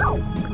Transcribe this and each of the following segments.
Yes!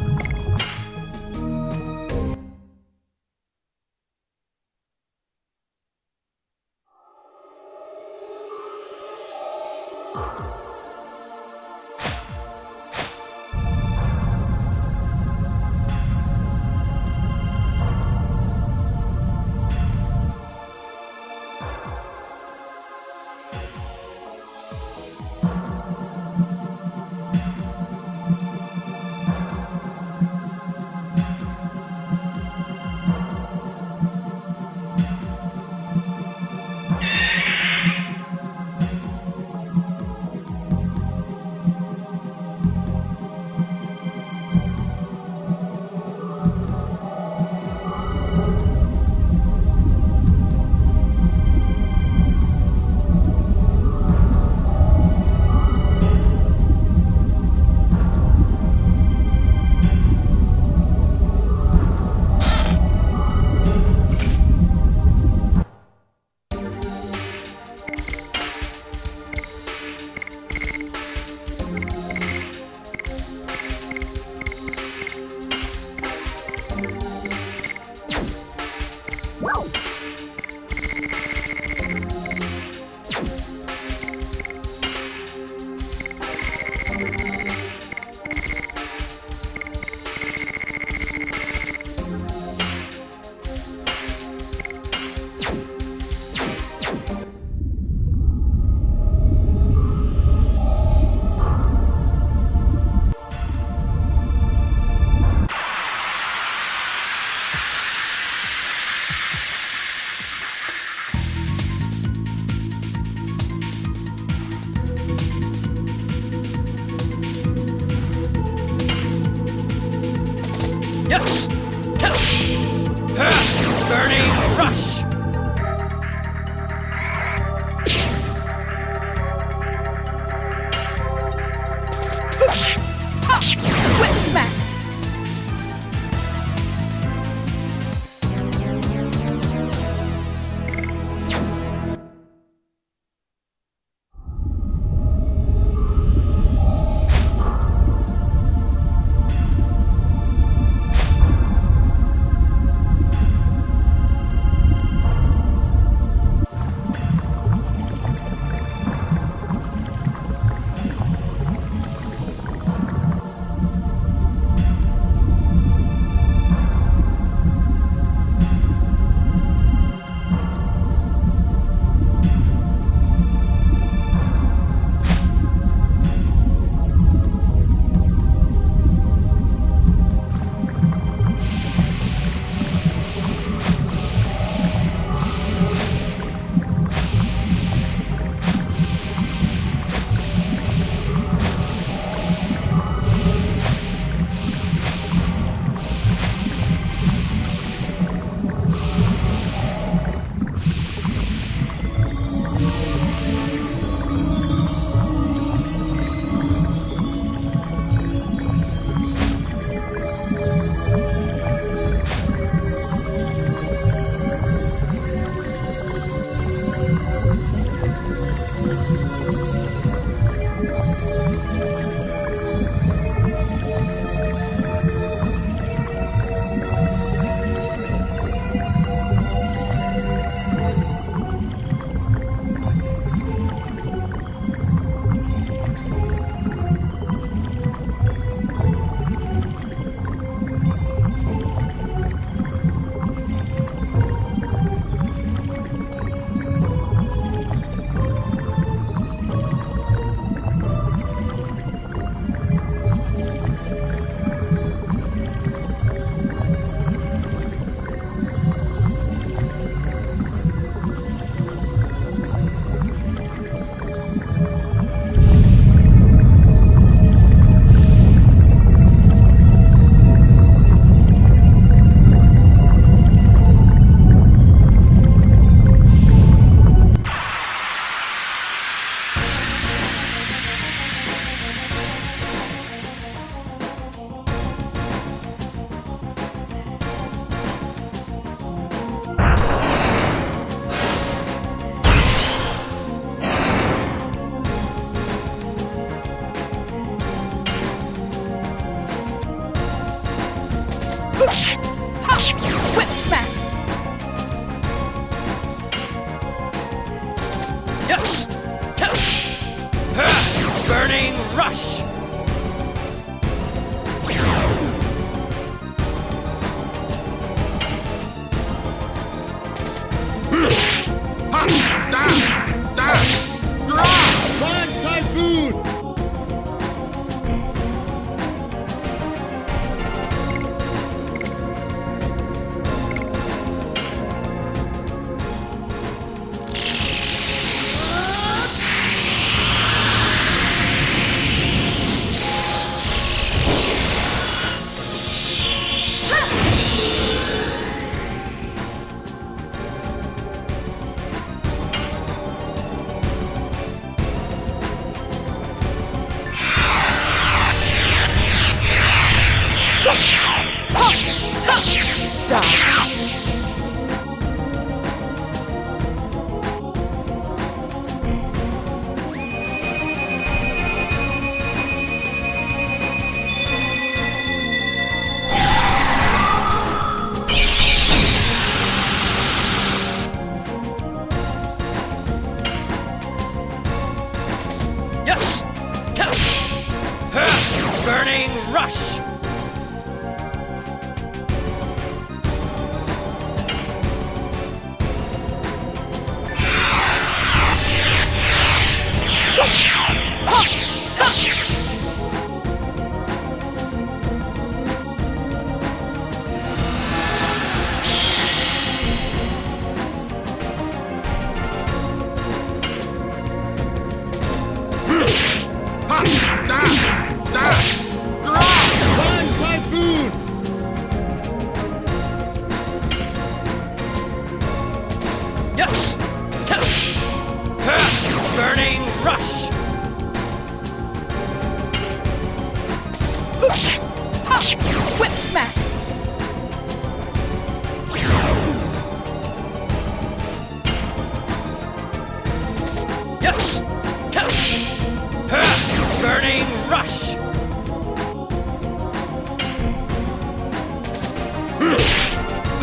Yes! Ta- Burning Rush!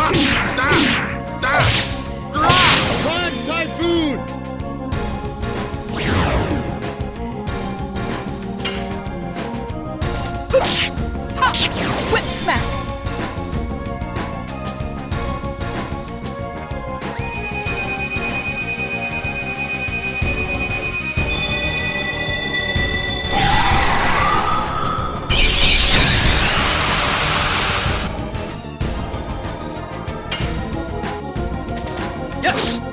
Flying Yes!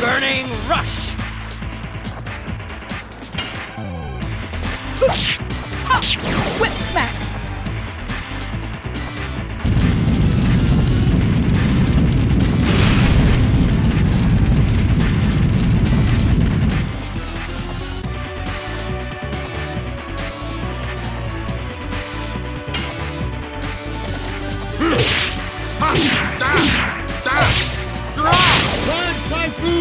Burning Rush! life.